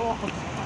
Oh.